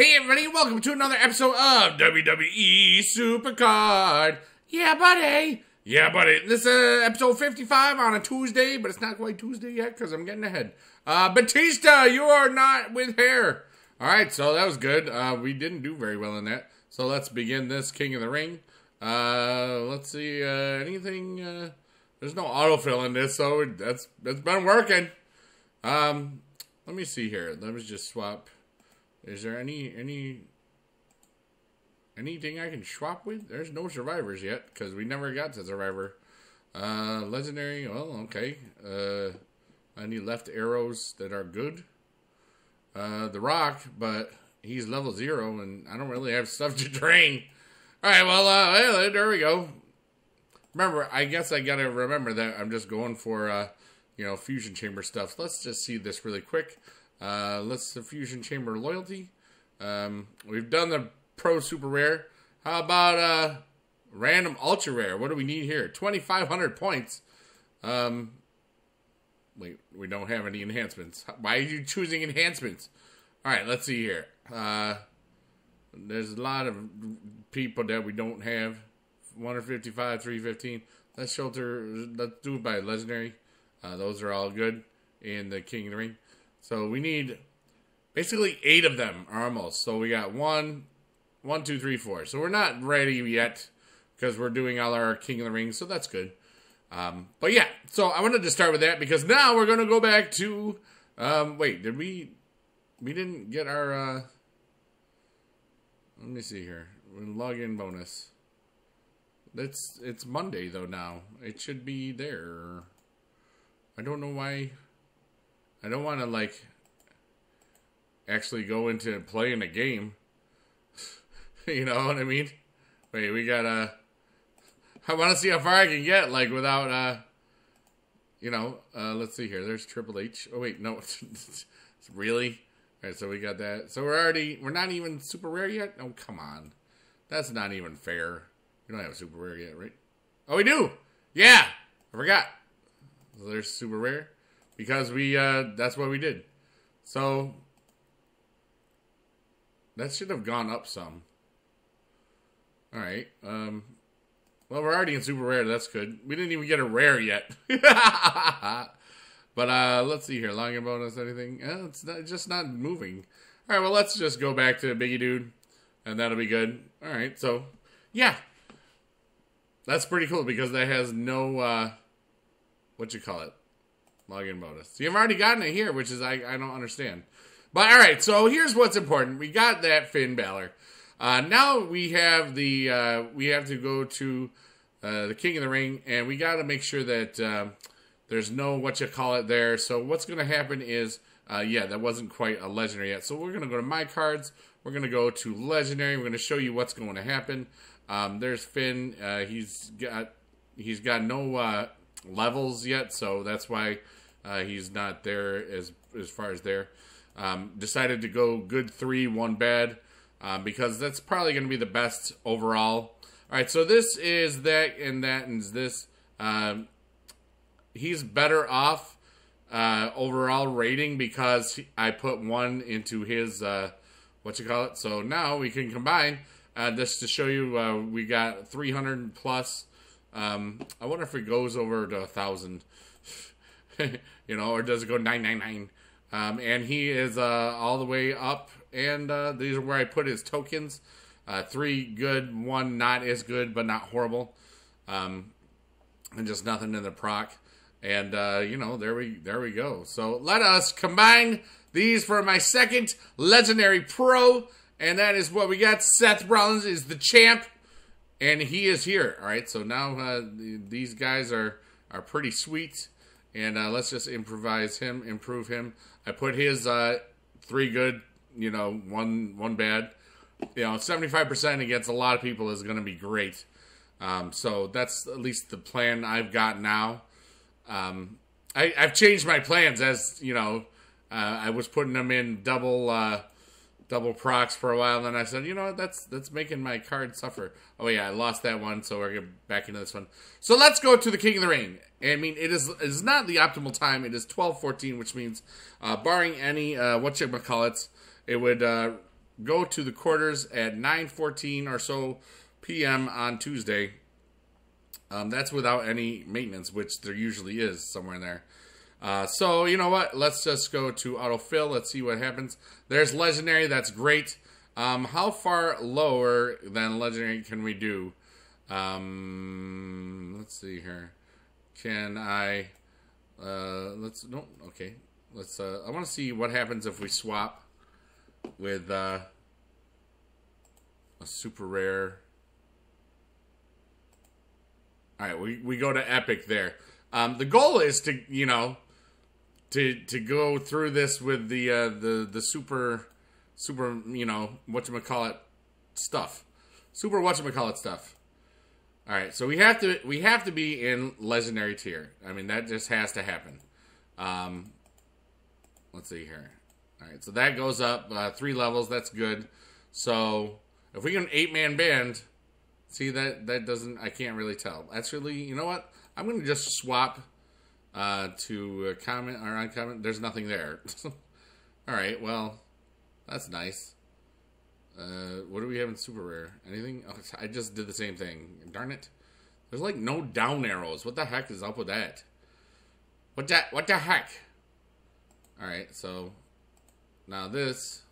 Hey everybody, welcome to another episode of WWE Supercard. Yeah, buddy. Yeah, buddy. This is uh, episode 55 on a Tuesday, but it's not quite Tuesday yet because I'm getting ahead. Uh, Batista, you are not with hair. All right, so that was good. Uh, we didn't do very well in that. So let's begin this King of the Ring. Uh, let's see. Uh, anything? Uh, there's no autofill in this, so that's that's been working. Um, let me see here. Let me just swap. Is there any any anything I can swap with? There's no survivors yet because we never got to survivor. Uh, legendary. Well, okay. Uh, I need left arrows that are good. Uh, the Rock, but he's level zero, and I don't really have stuff to train. All right. Well, uh, there we go. Remember, I guess I gotta remember that I'm just going for uh, you know fusion chamber stuff. Let's just see this really quick. Uh, let's the Fusion Chamber Loyalty. Um, we've done the Pro Super Rare. How about uh, Random Ultra Rare? What do we need here? 2,500 points. Um, wait, we don't have any enhancements. Why are you choosing enhancements? All right, let's see here. Uh, there's a lot of people that we don't have. 155, 315. Let's shelter. Let's do it by legendary. Uh, those are all good in the King of the Ring. So we need basically eight of them almost. So we got one, one, two, three, four. So we're not ready yet because we're doing all our King of the Rings. So that's good. Um, but yeah, so I wanted to start with that because now we're gonna go back to. Um, wait, did we? We didn't get our. Uh, let me see here. Login bonus. It's it's Monday though now. It should be there. I don't know why. I don't want to like actually go into playing a game. you know what I mean? Wait, we gotta. I want to see how far I can get, like without, uh, you know. Uh, let's see here. There's Triple H. Oh wait, no, really. All right, so we got that. So we're already. We're not even super rare yet. Oh come on, that's not even fair. We don't have super rare yet, right? Oh, we do. Yeah, I forgot. So there's super rare because we uh, that's what we did. So that should have gone up some. All right. Um, well, we're already in super rare. That's good. We didn't even get a rare yet. but uh, let's see here. Login bonus, anything? Eh, it's not, just not moving. All right. Well, let's just go back to Bigedude, and that'll be good. All right. So, yeah, that's pretty cool because that has no uh, what you call it login bonus. You've already gotten it here, which is I, I don't understand. But all right, so here's what's important. We got that Finn Balor. Uh, now we have the uh, we have to go to uh, the King of the Ring, and we got to make sure that um, there's no what you call it there. So what's going to happen is, uh, yeah, that wasn't quite a legendary yet. So we're going to go to my cards. We're going to go to legendary. We're going to show you what's going to happen. Um, there's Finn. Uh, he's got he's got no uh, levels yet, so that's why uh, he's not there as as far as there. Um, decided to go good three, one bad, um, because that's probably going to be the best overall. All right, so this is that and that and this. Um, he's better off uh, overall rating because I put one into his uh, what you call it. So now we can combine uh, just to show you. Uh, we got 300 plus. Um, I wonder if it goes over to a thousand. you know, or does it go 999? Um, and he is uh, all the way up, and uh, these are where I put his tokens. Uh, three good, one not as good, but not horrible, um, and just nothing in the proc. And uh, you know, there we there we go. So let us combine these for my second legendary pro, and that is what we got. Seth Rollins is the champ, and he is here. All right, so now uh, these guys are are pretty sweet and uh, let's just improvise him, improve him. I put his uh, three good, you know, one one bad. You know, seventy five percent against a lot of people is going to be great. Um, so that's at least the plan I've got now. Um, I, have changed my plans as you know. Uh, I was putting them in double uh, double procs for a while, and then I said, you know what, that's that's making my card suffer. Oh yeah, I lost that one, so we're back into this one. So let's go to the King of the Ring. I mean, it is it is not the optimal time. It is twelve fourteen, which means, uh, barring any uh, what you call it, it would uh, go to the quarters at 9:14 or so p.m. on Tuesday. Um, that's without any maintenance, which there usually is somewhere in there. Uh, so you know what? Let's just go to autofill. Let's see what happens. There's legendary. That's great. Um, how far lower than legendary can we do? Um, let's see here. Can I? Uh, let's no. Okay. Let's. Uh, I want to see what happens if we swap with uh, a super rare. All right, we, we go to epic there. Um, the goal is to you know to to go through this with the uh, the the super super you know what you call it stuff, super what you call it stuff. All right, so we have to we have to be in legendary tier. I mean that just has to happen. Um, let's see here. All right, so that goes up uh, three levels. That's good. So if we get an eight man band, see that that doesn't. I can't really tell. Actually, you know what? I'm gonna just swap uh, to comment or uncomment. There's nothing there. All right. Well, that's nice. Uh, what do we have in super rare? Anything? Oh, I just did the same thing. Darn it. There's like no down arrows. What the heck is up with that? What that? What the heck? All right. So now this,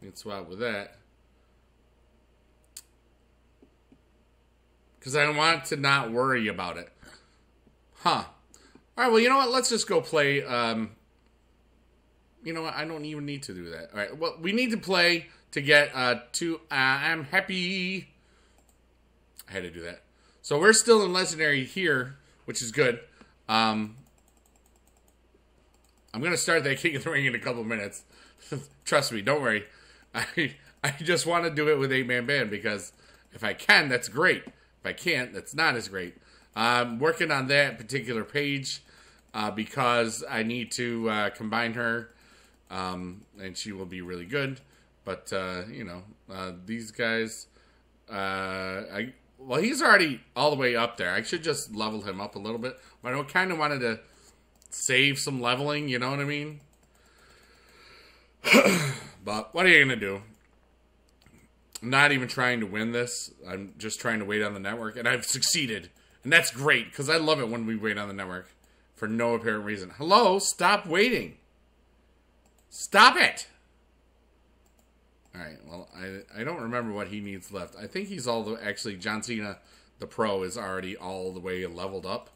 we can swap with that. Because I want to not worry about it. Huh. All right, well, you know what? Let's just go play. Um, you know what? I don't even need to do that. All right, well, we need to play to get uh, to uh, I'm happy. I had to do that. So we're still in legendary here, which is good. Um, I'm gonna start that King of the Ring in a couple minutes. Trust me, don't worry. I I just want to do it with eight man band because if I can, that's great. If I can't, that's not as great. I'm working on that particular Paige uh, because I need to uh, combine her, um, and she will be really good. But uh, you know, uh, these guys, uh, I well, he's already all the way up there. I should just level him up a little bit. But I kind of wanted to save some leveling. You know what I mean? but what are you gonna do? I'm not even trying to win this. I'm just trying to wait on the network, and I've succeeded, and that's great because I love it when we wait on the network for no apparent reason. Hello, stop waiting. Stop it. All right. Well, I I don't remember what he needs left. I think he's all the actually John Cena, the pro, is already all the way leveled up.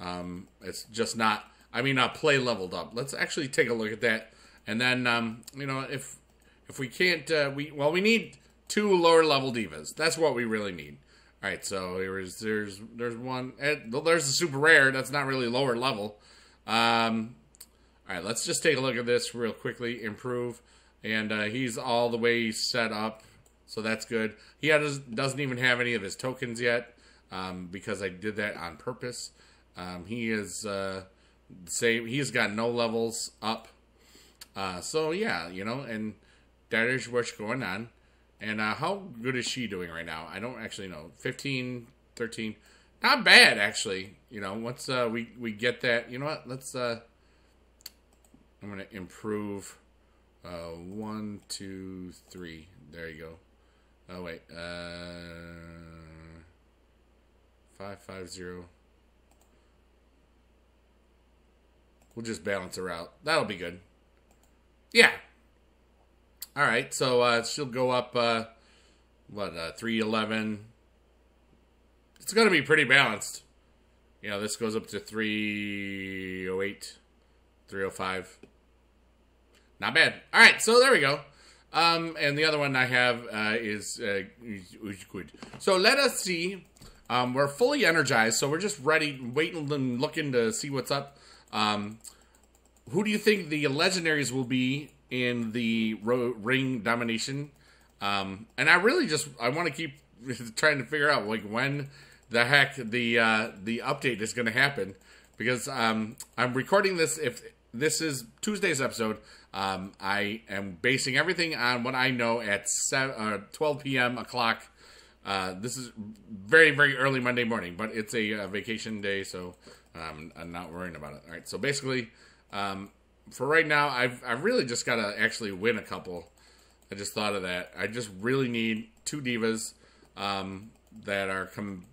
Um, it's just not. I mean, not play leveled up. Let's actually take a look at that, and then um, you know if if we can't, uh, we well we need two lower level divas. That's what we really need. All right. So there's there's there's one. There's the super rare. That's not really lower level. Um, all right. Let's just take a look at this real quickly. Improve and uh, he's all the way set up, so that's good. He has, doesn't even have any of his tokens yet um, because I did that on purpose. Um, he is uh, same. He's got no levels up, uh, so yeah, you know, and that is what's going on. And uh, how good is she doing right now? I don't actually know. 15, 13. Not bad, actually. You know, once uh, we, we get that, you know what? Let's, uh, I'm going to improve uh, one, two, three. There you go. Oh wait. Uh, five, five, zero. We'll just balance her out. That'll be good. Yeah. All right. So uh, she'll go up. Uh, what? Uh, three eleven. It's going to be pretty balanced. You know, this goes up to 308, 305. Not bad. All right, so there we go. Um, and the other one I have uh, is, uh, good. So let us see. Um, we're fully energized, so we're just ready, waiting and looking to see what's up. Um, who do you think the legendaries will be in the ring domination? Um, and I really just I want to keep trying to figure out like when the heck the uh, the update is going to happen because um, I'm recording this if this is Tuesday's episode. Um, I am basing everything on what I know at 7, uh, 12 p.m. o'clock. Uh, this is very, very early Monday morning, but it's a, a vacation day, so um, I'm not worrying about it. All right, so basically, um, for right now, I've, I've really just got to actually win a couple. I just thought of that. I just really need two divas um, that are com-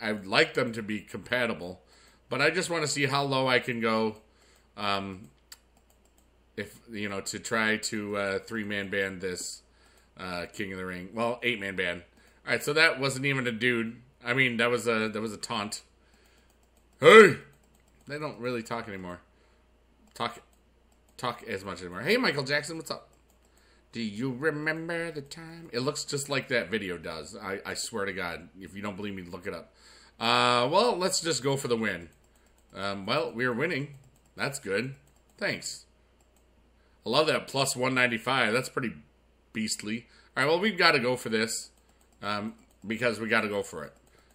I would like them to be compatible, but I just want to see how low I can go. Um, if you know to try to uh, three man band this uh, King of the Ring. Well, eight man band. All right, so that wasn't even a dude. I mean, that was a that was a taunt. Hey, they don't really talk anymore. Talk, talk as much anymore. Hey, Michael Jackson, what's up? Do you remember the time? It looks just like that video does. I, I swear to God. If you don't believe me, look it up. Uh, well, let's just go for the win. Um, well, we're winning. That's good. Thanks. I love that plus 195. That's pretty beastly. All right, well, we've got to go for this um, because we got to go for it.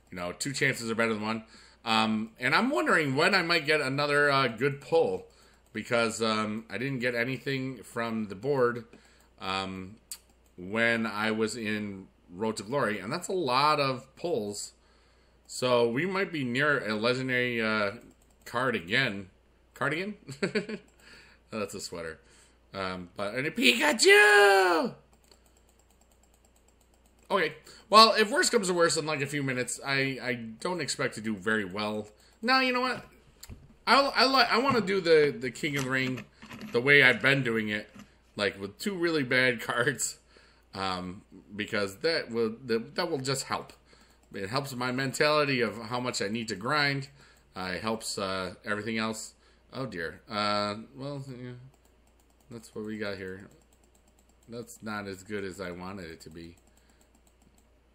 You know, two chances are better than one. Um, and I'm wondering when I might get another uh, good pull because um, I didn't get anything from the board um, when I was in Road to Glory, and that's a lot of pulls. So we might be near a legendary uh, card again. Cardigan? oh, that's a sweater. Um, but and a Pikachu. Okay. Well, if worse comes to worse, in like a few minutes, I I don't expect to do very well. Now you know what? I I like I want to do the the King of the Ring the way I've been doing it, like with two really bad cards, um, because that will that, that will just help. It helps my mentality of how much I need to grind. Uh, it helps uh, everything else. Oh dear. Uh, well, yeah, that's what we got here. That's not as good as I wanted it to be.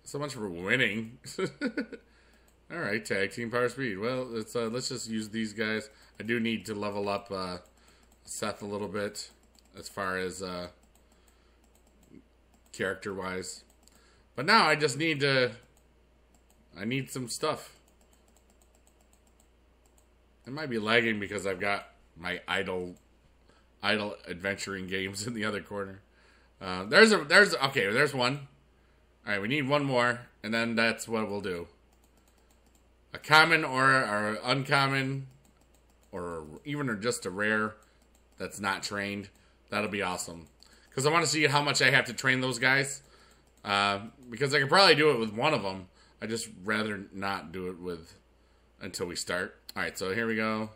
So much for winning. All right, tag team power speed. Well, let's uh, let's just use these guys. I do need to level up uh, Seth a little bit as far as uh, character wise, but now I just need to. I need some stuff. It might be lagging because I've got my idle, idle adventuring games in the other corner. Uh, there's a there's okay. There's one. All right, we need one more, and then that's what we'll do. A common or or uncommon, or even or just a rare that's not trained. That'll be awesome. Because I want to see how much I have to train those guys. Uh, because I could probably do it with one of them. I just rather not do it with until we start. All right, so here we go.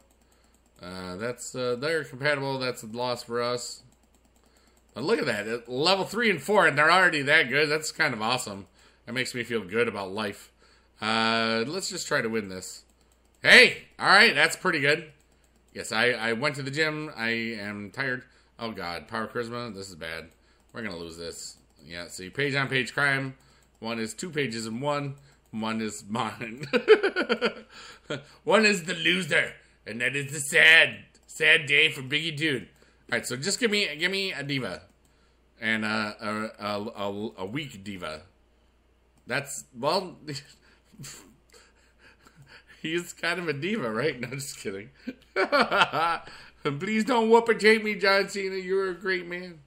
Uh, that's uh, they're compatible. That's a loss for us. But look at that, level three and four, and they're already that good. That's kind of awesome. That makes me feel good about life. Uh, let's just try to win this. Hey, all right, that's pretty good. Yes, I, I went to the gym. I am tired. Oh God, power charisma. This is bad. We're gonna lose this. Yeah. See, Paige on Paige crime. One is two Paiges in one. One is mine. one is the loser, and that is the sad, sad day for Bigedude. All right, so just give me give me a diva, and uh, a, a, a a weak diva. That's well. he's kind of a diva, right? No, just kidding. Please don't whoop and take me, John Cena. You're a great man.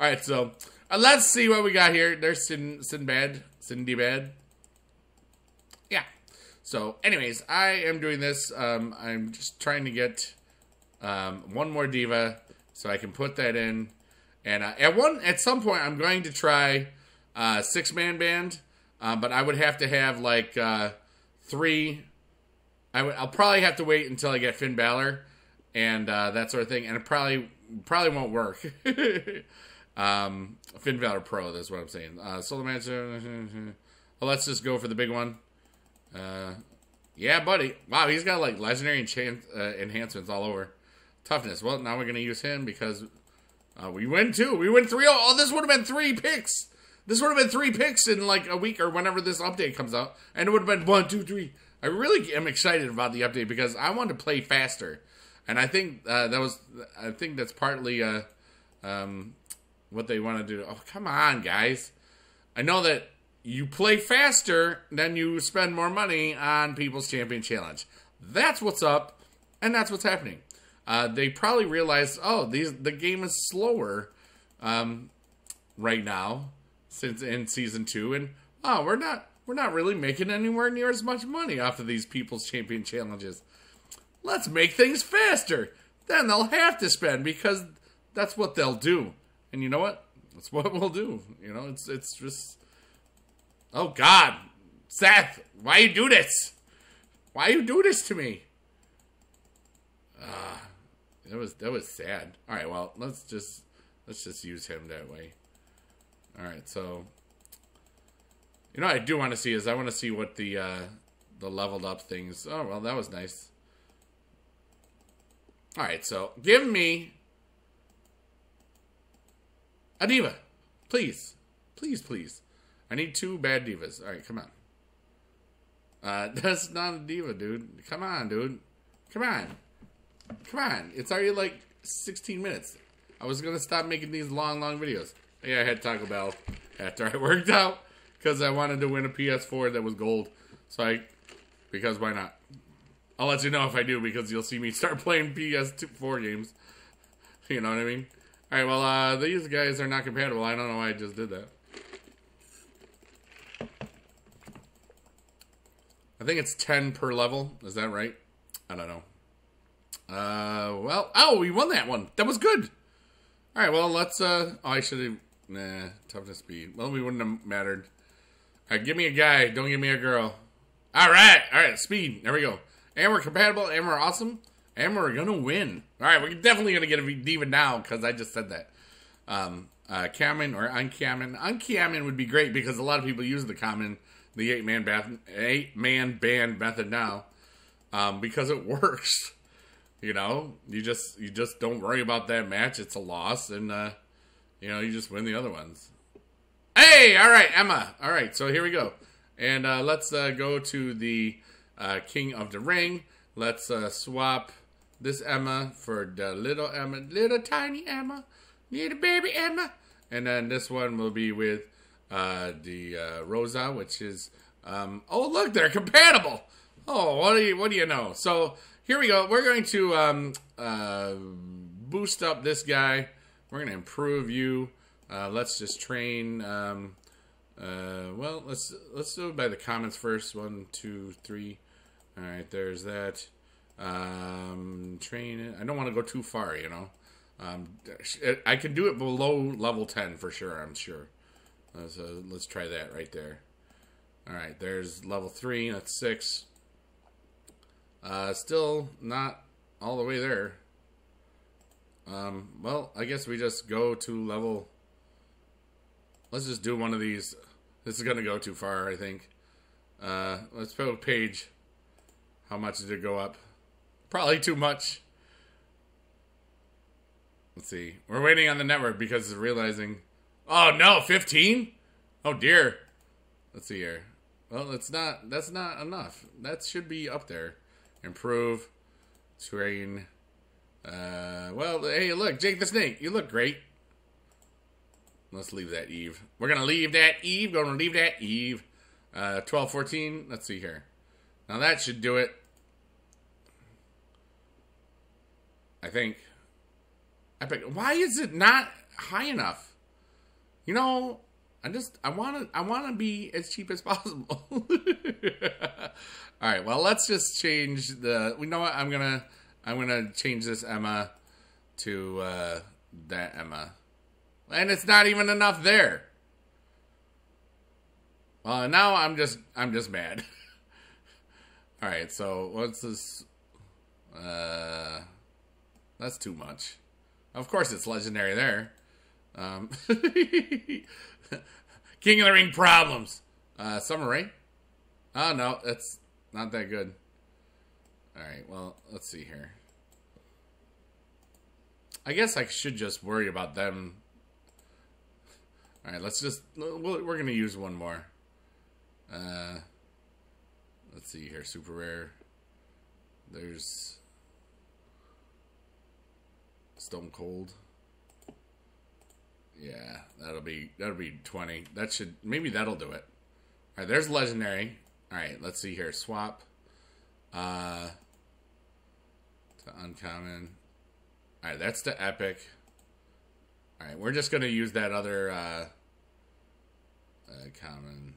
All right, so uh, let's see what we got here. There's Sin Sinbad, Bad. Yeah. So, anyways, I am doing this. Um, I'm just trying to get um, one more diva so I can put that in. And uh, at one, at some point, I'm going to try uh, six man band, uh, but I would have to have like uh, three. I'll probably have to wait until I get Finn Balor and uh, that sort of thing, and it probably probably won't work. um, Finn Balor Pro, that's what I'm saying. Uh, well, let's just go for the big one. Uh, yeah, buddy. Wow, he's got like legendary enchant, uh, enhancements all over. Toughness. Well, now we're going to use him because uh, we win two. We win 3 Oh, this would have been three picks. This would have been three picks in like a week or whenever this update comes out. And it would have been one, two, three. I really am excited about the update because I want to play faster. And I think uh, that was, I think that's partly uh, um, what they want to do. Oh, come on, guys. I know that you play faster, then you spend more money on People's Champion Challenge. That's what's up, and that's what's happening uh, they probably realized, oh, these the game is slower um, right now since in season two, and oh, we're not we're not really making anywhere near as much money off of these people's champion challenges. Let's make things faster. Then they'll have to spend because that's what they'll do. And you know what? That's what we'll do. You know, it's it's just. Oh God, Seth, why you do this? Why you do this to me? Ah, that was that was sad. All right, well let's just let's just use him that way. All right, so you know I do want to see is I want to see what the uh, the leveled up things. Oh well, that was nice. All right, so give me a diva, please, please, please. I need two bad divas. All right, come on. Uh, that's not a diva, dude. Come on, dude. Come on. Come on. It's already like 16 minutes. I was gonna stop making these long, long videos. Yeah, I had Taco Bell after I worked out because I wanted to win a PS4 that was gold. So I, because why not? I'll let you know if I do because you'll see me start playing PS4 games. You know what I mean? All right. Well, uh, these guys are not compatible. I don't know why I just did that. I think it's 10 per level. Is that right? I don't know. Uh, well, oh, we won that one. That was good. All right, well, let's, uh, oh, I should have, nah, toughness speed. Well, we wouldn't have mattered. All right, give me a guy. Don't give me a girl. All right, all right, speed. There we go. And we're compatible, and we're awesome, and we're gonna win. All right, we're definitely gonna get a diva now because I just said that. Um, uh, common or uncommon. Uncommon would be great because a lot of people use the common, the eight man bath, eight man band method now, um, because it works. You know, you just you just don't worry about that match. It's a loss, and uh, you know you just win the other ones. Hey, all right, Emma. All right, so here we go, and uh, let's uh, go to the uh, King of the Ring. Let's uh, swap this Emma for the little Emma, little tiny Emma, little baby Emma, and then this one will be with uh, the uh, Rosa, which is um, oh look, they're compatible. Oh, what do you what do you know? So here we go. We're going to um, boost up this guy. We're going to improve you. Uh, let's just train. Um, uh, well, let's let's do it by the comments first. One, two, three. All right, there's that. Um, train. I don't want to go too far, you know. Um, I can do it below level ten for sure. I'm sure. Uh, so let's try that right there. All right, there's level three. That's six. Uh, still not all the way there. Um, well, I guess we just go to level. Let's just do one of these. This is going to go too far, I think. Uh, let's put a page. How much did it go up? Probably too much. Let's see. We're waiting on the network because it's realizing. Oh no, 15? Oh dear. Let's see here. Well, it's not. That's not enough. That should be up there improve, train. Uh, well, hey, look, Jake the Snake, you look great. Let's leave that Eve. We're gonna leave that Eve. Gonna leave that Eve. Uh, 12, 14. Let's see here. Now that should do it. I think. I Epic. Why is it not high enough? You know, I just I want to I want to be as cheap as possible. All right. Well, let's just change the. We know what I'm gonna. I'm gonna change this Emma to uh, that Emma, and it's not even enough there. Well, now I'm just I'm just mad. All right. So what's this? Uh, that's too much. Of course, it's legendary there. Um, King of the Ring problems. Uh, Summer Rae. Oh no, that's not that good. Alright, well, let's see here. I guess I should just worry about them. Alright, let's just... We're going to use one more. Uh, let's see here. Super rare. There's... Stone Cold. Yeah, that'll be that'll be 20. That should maybe that'll do it. All right, there's legendary. All right, let's see here. Swap. Uh, to uncommon. All right, that's the epic. All right, we're just gonna use that other uh, uh, common.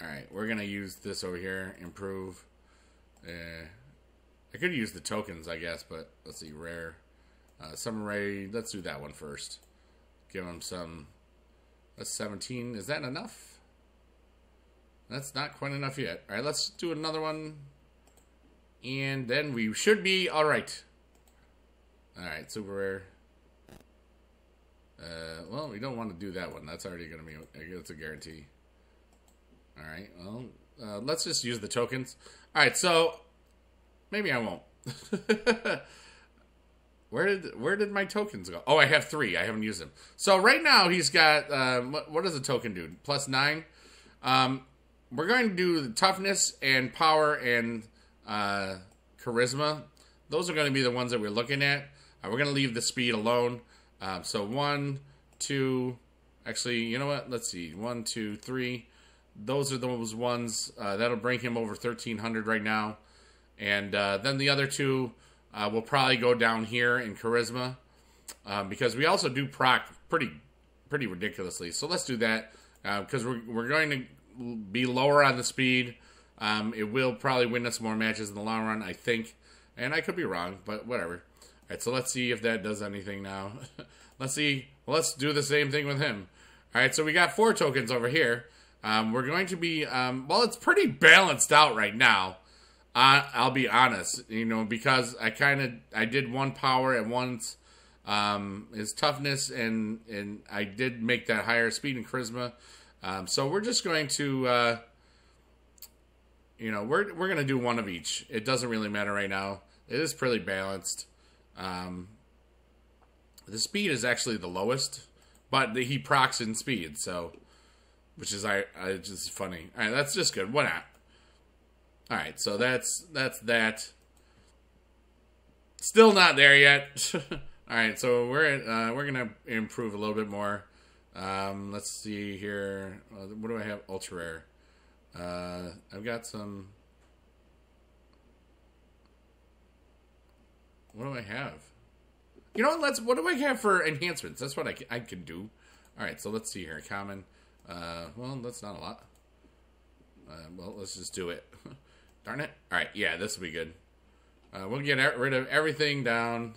All right, we're gonna use this over here. Improve. Uh, I could use the tokens, I guess, but let's see. Rare. Uh, Rae. Let's do that one first. give him some. That's 17. Is that enough? That's not quite enough yet. All right, let's do another one. And then we should be all right. All right, super rare. Uh, well, we don't want to do that one. That's already going to be, it's a guarantee. All right, well, uh, let's just use the tokens. All right, so maybe I won't. where did where did my tokens go? Oh, I have three. I haven't used them. So right now he's got um, what, what does a token do? Plus nine. Um, we're going to do the toughness and power and uh, charisma. Those are going to be the ones that we're looking at. Uh, we're going to leave the speed alone. Uh, so one, two, actually, you know what? Let's see. One, two, three. Those are those ones uh, that'll bring him over 1300 right now. And uh, then the other two uh, will probably go down here in charisma um, because we also do proc pretty pretty ridiculously. So let's do that because we're, we're going to be lower on the speed. Um, it will probably win us more matches in the long run, I think. And I could be wrong, but whatever. All right, so let's see if that does anything now. let's see. Let's do the same thing with him. All right, so we got four tokens over here. Um, we're going to be, um, well, it's pretty balanced out right now. Uh, I'll be honest, you know, because I kind of, I did one power at once, um, his toughness, and, and I did make that higher speed and charisma. Um, so we're just going to, uh, you know, we're we're gonna do one of each. It doesn't really matter right now. It is pretty balanced. Um, the speed is actually the lowest, but the, he procs in speed, so which is I, I just funny. All right, that's just good. What not? All right, so that's that's that. Still not there yet. All right, so we're uh, we're gonna improve a little bit more. Um, let's see here. What do I have? Ultra rare. Uh, I've got some. What do I have? You know what? Let's. What do I have for enhancements? That's what I I can do. All right, so let's see here. Common. Uh, well, that's not a lot. Uh, well, let's just do it. Darn it. All right, yeah, this will be good. Uh, we'll get rid of everything down.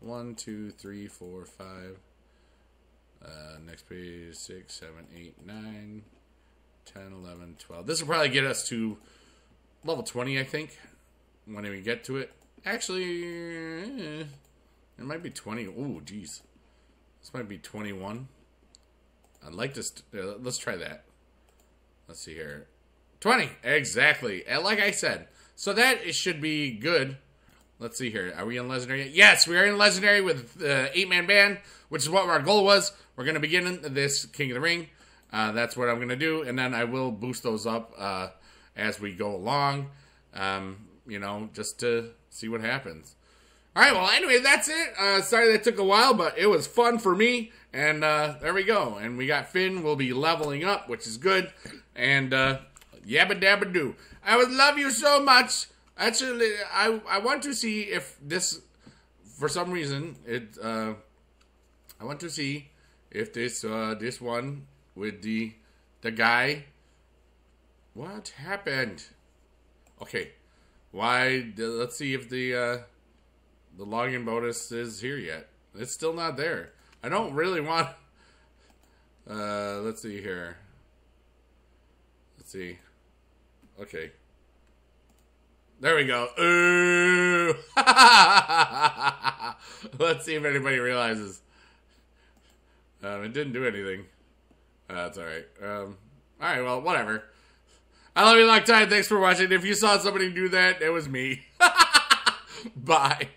One, two, three, four, five. Uh, next page, six, seven, eight, nine. 10, 11, 12. This will probably get us to level 20, I think, when we get to it. Actually, eh, it might be 20. Oh, jeez. This might be 21. I'd like to... Uh, let's try that. Let's see here. 20. Exactly. And like I said. So that should be good. Let's see here. Are we in Legendary yet? Yes, we are in Legendary with the uh, eight-man band, which is what our goal was. We're going to begin this King of the Ring. Uh, that's what I'm going to do, and then I will boost those up uh, as we go along, um, you know, just to see what happens. All right, well, anyway, that's it. Uh, sorry that took a while, but it was fun for me, and uh, there we go. And we got Finn. We'll be leveling up, which is good, and uh, yabba dabba do. I would love you so much. Actually, I I want to see if this, for some reason, it. Uh, I want to see if this this one with the the guy. What happened? Okay, why? Let's see if the uh, the login bonus is here yet. It's still not there. I don't really want. Uh, let's see here. Let's see. Okay. There we go. Ooh. let's see if anybody realizes. Um, it didn't do anything. That's all right. Um, all right, well, whatever. I love you long time. Thanks for watching. If you saw somebody do that, it was me. Bye.